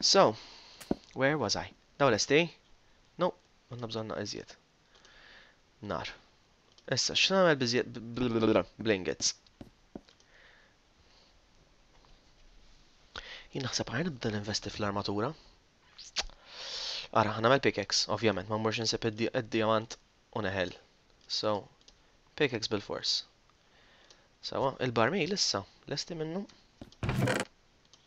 So, where was I? Daw lesti? No, għandna bżonna iżjed. Nar. Issa, x'nagħmel biżjed bl-ingots? Jien naħseb ħajn nibda ninvesti fl-armatura. Ara, ħanamel pickaxe, ovvjament, ma mmurx insib id-diamant u neħel. So, pickaxe bil-fors. Sawa, il-barmil issa, lesti minnu.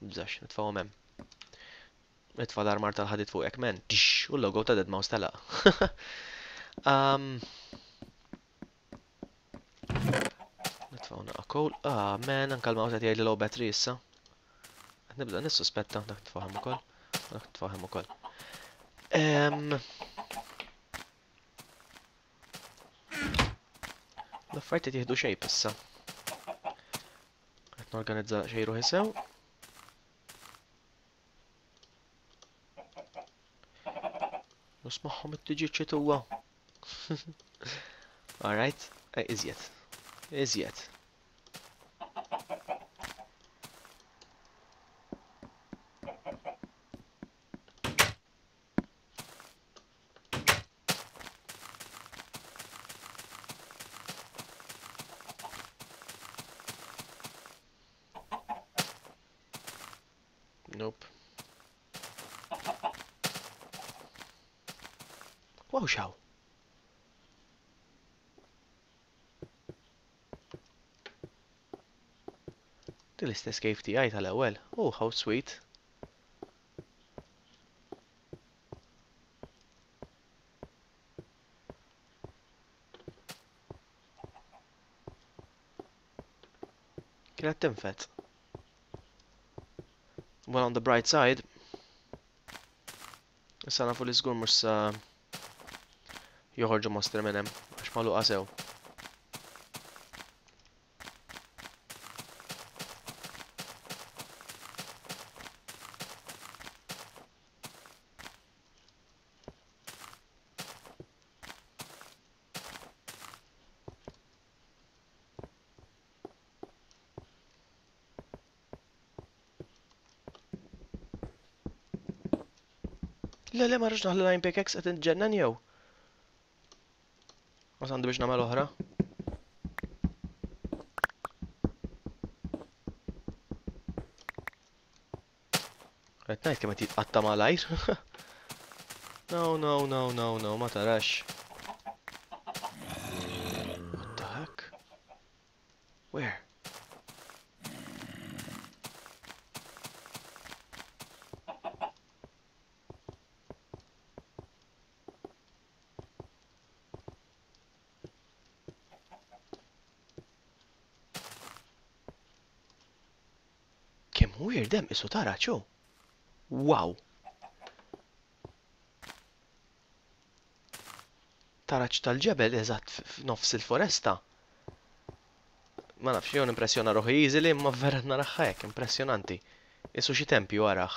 Bżax, nitfawhom hemm. Nitfa' l-armar tal-ħadid fuq hekk men. U l-logo ta' Deadmau5 telaq. Nitfgħu naqa' kowl. Ah, men, anka l-mouse qed jgħidli low battery issa. Qed nibda nissuspetta dak tfaħem ukoll. Dak tfaħem ukoll. L-affarijiet qed jieħdu xejn issa. Qed norganizza xejn ruħi sew. U smaħħom it-tiġi ċituwa. Alright, eh, iżjed. Iżjed. Wow xaw. Din l-istess kif tiegħi tal-ewwel. Oh, how sweet. Kienet tinfet. Well, on the bright side, issa nafu li zgur mux sa joħorġu mostri minnem, għax maluqa sew. Le, le, ma rridx naħli l-għajn pickaxe qed inġennan jew. Ma għandi biex nagħmel oħra. Qed ngħid kemm qed jitqatta' malajr. No, no, no, no, no, ma tarax. What the heck? Where? Kemm hu jirdem isu tara ċu. Wow! Taraċ tal-ġebel eżatt f'nofs il-foresta. Ma nafx jew impressjona ruħi easily imma vera naraħħa hekk, impressjonanti. Isu xi tempju araħ.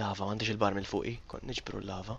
Lava, m'għandix il-bar mill fuqi, kont niġbru l-lava.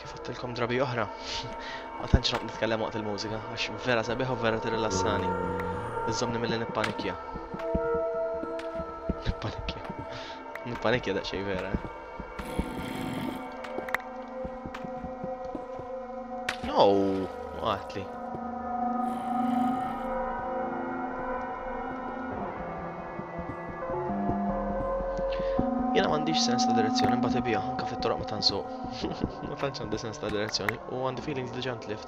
Kif għattilkom drabi oħra, ma tantx noqgħod nitkellem waqt il-mużika għax vera sabiħ u vera tirrilassani. Iżomni milli nippanikja. Nippanikja. Nippanikja daqsxejn vera. No, għatli. Jena mandiġ sens ta' direzzjoni, mbagħad ibija anke fit-toroq ma tansuq. Ma tantx għandi sens ta' direzzjoni u għandi feeling diġà lift.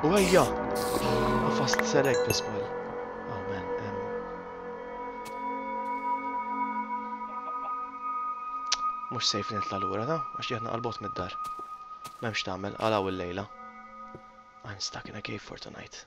U għajja! Għafast selek bisbal. Oh man, um. Mux sejf nitla l-ura, ta? Għax jgħadna għal-bot mid-dar. Memx tamel, għalaw il-lejla. I'm stuck in a cave for tonight.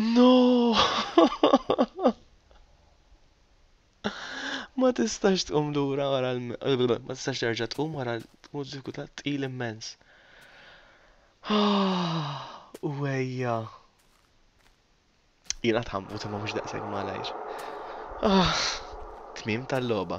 No! Ma tistax tqum lura wara l ma tistax terġa' tqum wara l-mużiku ta' tqil immens. U ejja. Jien qatt ħambut imma mhux daqshekk malajr. Tmiem tal-logħba.